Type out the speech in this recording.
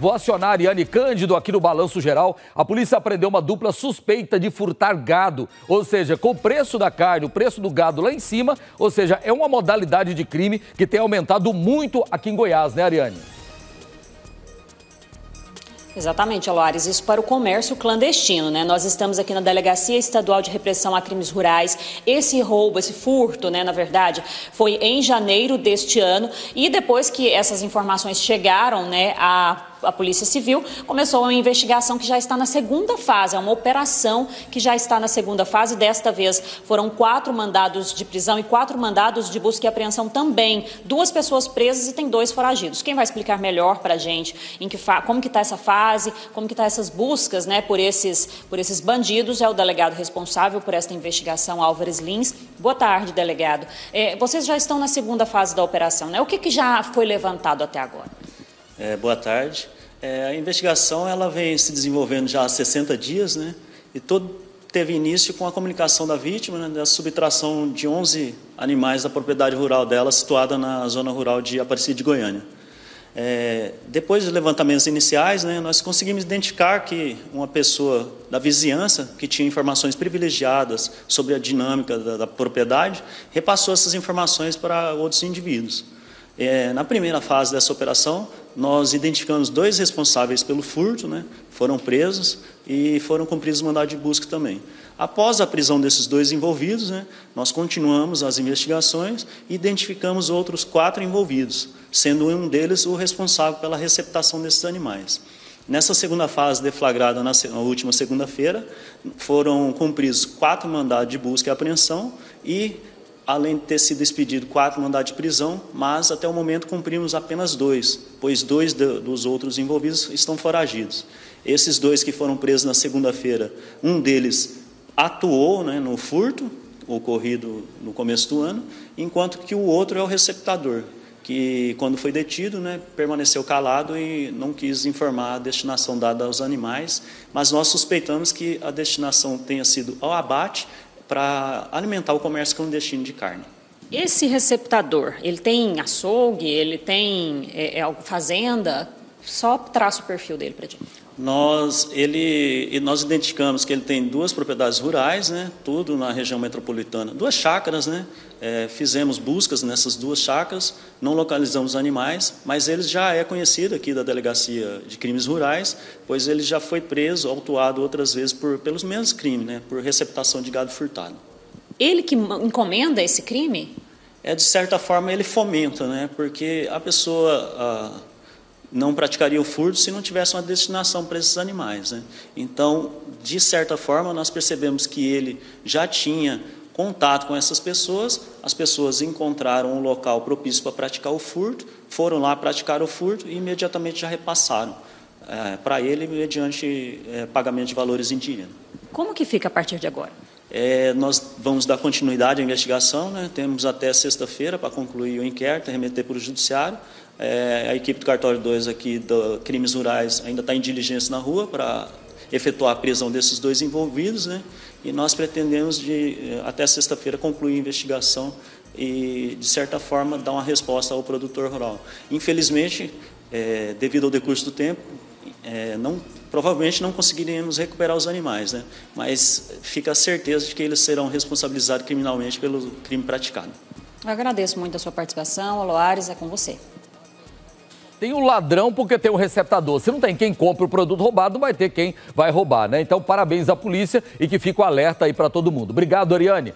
Vou acionar Ariane Cândido aqui no Balanço Geral. A polícia prendeu uma dupla suspeita de furtar gado. Ou seja, com o preço da carne, o preço do gado lá em cima. Ou seja, é uma modalidade de crime que tem aumentado muito aqui em Goiás, né, Ariane? Exatamente, Aloares. Isso para o comércio clandestino, né? Nós estamos aqui na Delegacia Estadual de Repressão a Crimes Rurais. Esse roubo, esse furto, né, na verdade, foi em janeiro deste ano. E depois que essas informações chegaram, né, a a Polícia Civil começou uma investigação que já está na segunda fase, é uma operação que já está na segunda fase. Desta vez foram quatro mandados de prisão e quatro mandados de busca e apreensão também. Duas pessoas presas e tem dois foragidos. Quem vai explicar melhor para a gente em que como que está essa fase, como que está essas buscas né, por, esses, por esses bandidos é o delegado responsável por esta investigação, Álvares Lins. Boa tarde, delegado. É, vocês já estão na segunda fase da operação, né? O que, que já foi levantado até agora? É, boa tarde. É, a investigação ela vem se desenvolvendo já há 60 dias, né? E todo teve início com a comunicação da vítima, né, da subtração de 11 animais da propriedade rural dela, situada na zona rural de Aparecida de Goiânia. É, depois dos levantamentos iniciais, né, nós conseguimos identificar que uma pessoa da vizinhança, que tinha informações privilegiadas sobre a dinâmica da, da propriedade, repassou essas informações para outros indivíduos. É, na primeira fase dessa operação, nós identificamos dois responsáveis pelo furto, né, foram presos e foram cumpridos mandado de busca também. Após a prisão desses dois envolvidos, né, nós continuamos as investigações e identificamos outros quatro envolvidos, sendo um deles o responsável pela receptação desses animais. Nessa segunda fase, deflagrada na última segunda-feira, foram cumpridos quatro mandados de busca e apreensão e além de ter sido expedido quatro mandados de prisão, mas até o momento cumprimos apenas dois, pois dois dos outros envolvidos estão foragidos. Esses dois que foram presos na segunda-feira, um deles atuou né, no furto ocorrido no começo do ano, enquanto que o outro é o receptador, que quando foi detido, né, permaneceu calado e não quis informar a destinação dada aos animais, mas nós suspeitamos que a destinação tenha sido ao abate para alimentar o comércio clandestino de carne. Esse receptador, ele tem açougue, ele tem é, é, fazenda? Só traça o perfil dele para gente. Nós, ele, nós identificamos que ele tem duas propriedades rurais, né, tudo na região metropolitana, duas chácaras, né, é, fizemos buscas nessas duas chácaras, não localizamos animais, mas ele já é conhecido aqui da Delegacia de Crimes Rurais, pois ele já foi preso, autuado outras vezes por, pelos mesmos crimes, né, por receptação de gado furtado. Ele que encomenda esse crime? É, de certa forma, ele fomenta, né, porque a pessoa... A, não praticaria o furto se não tivesse uma destinação para esses animais. Né? Então, de certa forma, nós percebemos que ele já tinha contato com essas pessoas, as pessoas encontraram um local propício para praticar o furto, foram lá praticar o furto e imediatamente já repassaram é, para ele mediante é, pagamento de valores em dinheiro. Como que fica a partir de agora? É, nós vamos dar continuidade à investigação, né? temos até sexta-feira para concluir o inquérito, remeter para o judiciário. É, a equipe do cartório 2 aqui do Crimes Rurais ainda está em diligência na rua para efetuar a prisão desses dois envolvidos, né? E nós pretendemos de eh, até sexta-feira concluir a investigação e de certa forma dar uma resposta ao produtor rural. Infelizmente, é, devido ao decurso do tempo, é, não, provavelmente não conseguiremos recuperar os animais, né? Mas fica a certeza de que eles serão responsabilizados criminalmente pelo crime praticado. Eu agradeço muito a sua participação, Aloares, é com você. Tem o ladrão porque tem o receptador. Se não tem quem compra o produto roubado, vai ter quem vai roubar, né? Então, parabéns à polícia e que fica o alerta aí para todo mundo. Obrigado, Ariane.